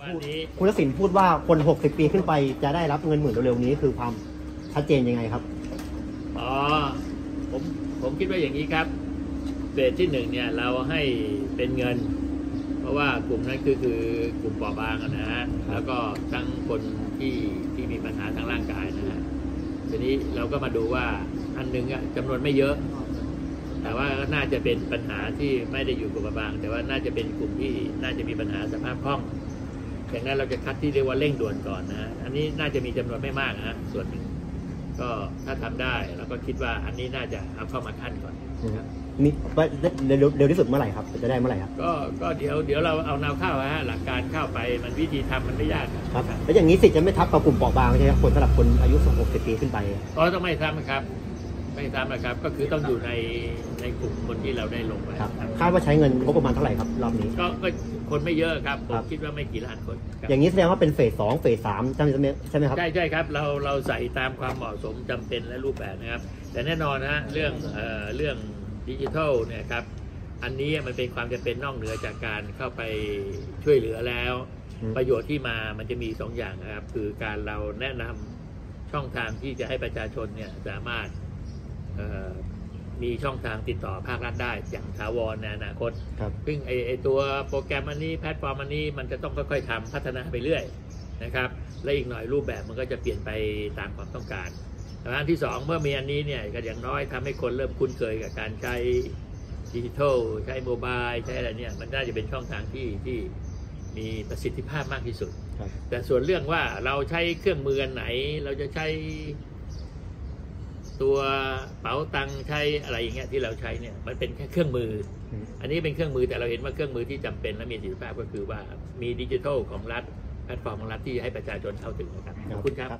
พูดวันนี้คุณทักษิณพูดว่าคน 60 ปีขึ้นไปจะได้รับเงินหมื่นเร็วๆนี้คือความชัดเจนยังไงครับอ๋อผมผมคิดว่าอย่างนี้ครับเฟสที่หนึ่งเนี่ยเราให้เป็นเงิน เพราะว่ากลุ่มนั้นคือคือกลุ่มเปราะบางอะนะฮะแล้วก็ทั้งคนที่ที่มีปัญหาทางร่างกายนะฮะทีนี้เราก็มาดูว่าอันหนึงอะจำนวนไม่เยอะ แต่ว่าก็น่าจะเป็นปัญหาที่ไม่ได้อยู่กลุ่มเปราะบาง แต่ว่าน่าจะเป็นกลุ่มที่น่าจะมีปัญหาสภาพคล่อง ดังนั้นเราจะคัดที่เรียกว่าเร่งด่วนก่อนนะฮะอันนี้น่าจะมีจำนวนไม่มากนะฮะส่วนหนึ่งก็ถ้าทำได้เราก็คิดว่าอันนี้น่าจะเอาเข้ามาขั้นก่อนนะครับมีเร็วเร็วที่สุดเมื่อไหร่ครับจะได้เมื่อไหร่ครับก็ก็เดี๋ยวเดี๋ยวเราเอาแนวเข้าฮะหลักการเข้าไปมันวิธีทำมันไม่ยากครับแล้วอย่างนี้สิทธิ์จะไม่ทับกับกลุ่มเปราะบางใช่ไหมครับคนสำหรับคนอายุ60ปีขึ้นไปก็ต้องไม่ทำนะครับ ไม่ทำนะครับก็คือต้องอยู่ในในกลุ่มคนที่เราได้ลงไปครับครับคาดว่าใช้เงินงบประมาณเท่าไหร่ครับรอบนี้ ก็ก็คนไม่เยอะครับผครัมบคิดว่าไม่กี่ล้านคนครับอย่างนี้แสดงว่าเป็นเฟสสองเฟสสามใช่ไหมใช่ไหมครับใช่ใช่ครับเราเราใส่ตามความเหมาะสมจำเป็นและรูปแบบนะครับ แต่แน่นอนนะฮะเรื่องเอ่อเรื่องดิจิทัลเนี่ยครับอันนี้มันเป็นความจำเป็นนอกเหนือจากการเข้าไปช่วยเหลือแล้วอืมประโยชน์ที่มามันจะมีสองอย่างนะครับ คือการเราแนะนำช่องทางที่จะให้ประชาชนเนี่ยสามารถเอ่อ มีช่องทางติดต่อภาครัฐได้อย่างถาวรในอนาคตครับซึ่งไอ้ไอ้ตัวโปรแกรมอันนี้แพลตฟอร์มอันนี้มันจะต้องค่อยๆทำพัฒนาไปเรื่อยนะครับ และอีกหน่อยรูปแบบมันก็จะเปลี่ยนไปตามความต้องการแล้วอันที่สองเมื่อมีอันนี้เนี่ยก็อย่างน้อยทำให้คนเริ่มคุ้นเคยกับการใช้ดิจิทัลใช้ mobile ใช้อะไรเนี่ยมันน่าจะเป็นช่องทางที่ที่มีประสิทธิภาพมากที่สุดครับแต่ส่วนเรื่องว่าเราใช้เครื่องมืออันไหน เราจะใช้ ตัวเป๋าตังค์ใช้อะไรอย่างเงี้ยที่เราใช้เนี่ยมันเป็นแค่เครื่องมืออืมอันนี้เป็นเครื่องมือแต่เราเห็นว่าเครื่องมือที่จำเป็นและมีประสิทธิภาพก็คือว่ามีดิจิทัลของรัฐแพลตฟอร์มของรัฐที่ให้ประชาชนเข้าถึงนะครับขอบคุณครับ